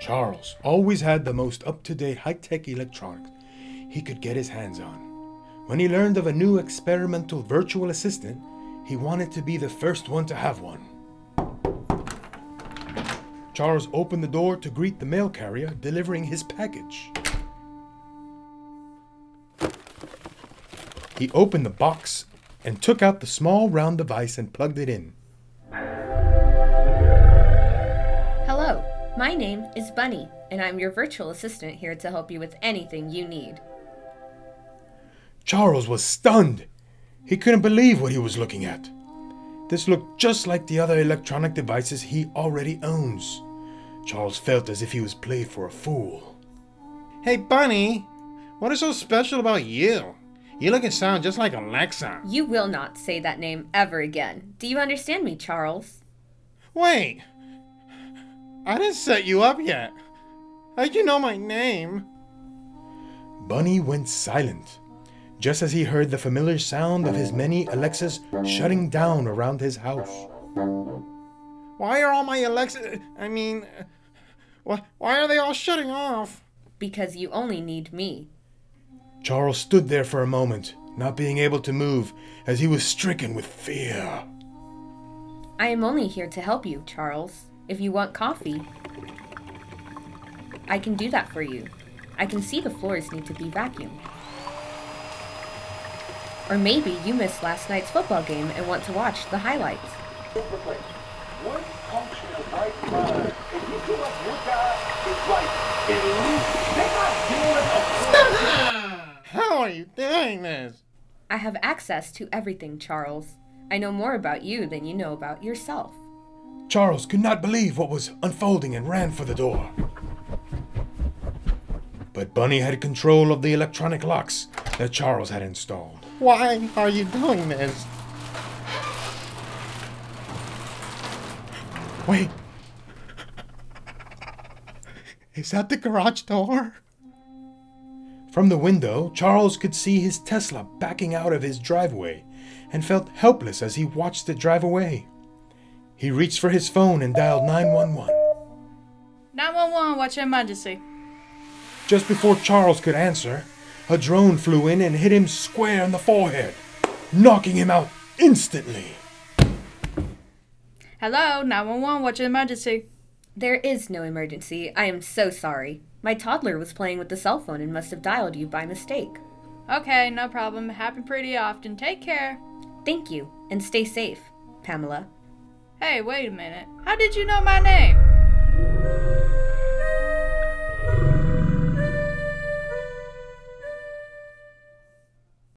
Charles always had the most up to date high tech electronics he could get his hands on. When he learned of a new experimental virtual assistant, he wanted to be the first one to have one. Charles opened the door to greet the mail carrier delivering his package. He opened the box and took out the small round device and plugged it in. My name is Bunny, and I'm your virtual assistant here to help you with anything you need. Charles was stunned. He couldn't believe what he was looking at. This looked just like the other electronic devices he already owns. Charles felt as if he was played for a fool. Hey, Bunny, what is so special about you? You look and sound just like Alexa. You will not say that name ever again. Do you understand me, Charles? Wait, I didn't set you up yet. How'd you know my name? Bunny went silent, just as he heard the familiar sound of his many Alexas shutting down around his house. Why are all my Alexa? I mean, why, why are they all shutting off? Because you only need me. Charles stood there for a moment, not being able to move, as he was stricken with fear. I am only here to help you, Charles. If you want coffee, I can do that for you. I can see the floors need to be vacuumed. Or maybe you missed last night's football game and want to watch the highlights. One function of right mind. If you do what you got is right, at least they're not doing a How are you doing this? I have access to everything, Charles. I know more about you than you know about yourself. Charles could not believe what was unfolding and ran for the door. But Bunny had control of the electronic locks that Charles had installed. Why are you doing this? Wait. Is that the garage door? From the window, Charles could see his Tesla backing out of his driveway and felt helpless as he watched it drive away. He reached for his phone and dialed 911. 911, what's your emergency? Just before Charles could answer, a drone flew in and hit him square in the forehead, knocking him out instantly. Hello, 911, what's your emergency? There is no emergency. I am so sorry. My toddler was playing with the cell phone and must have dialed you by mistake. Okay, no problem. Happen pretty often. Take care. Thank you, and stay safe, Pamela. Hey, wait a minute. How did you know my name?